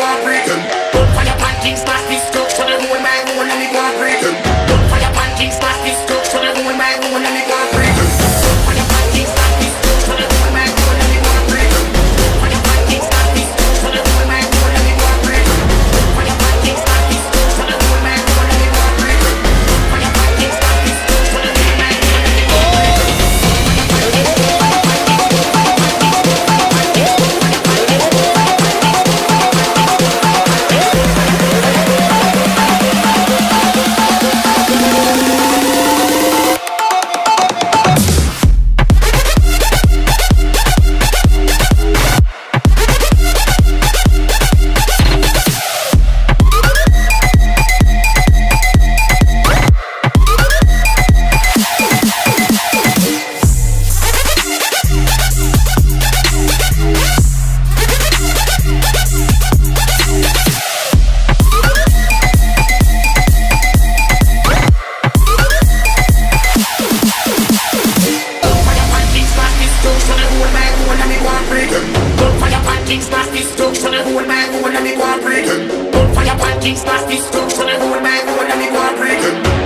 African destruction and hold my own and me go and break Don't fire pan things past destruction. And hold my own and me go and break